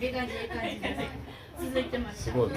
ええ感じいい感じです。続いてますすごい。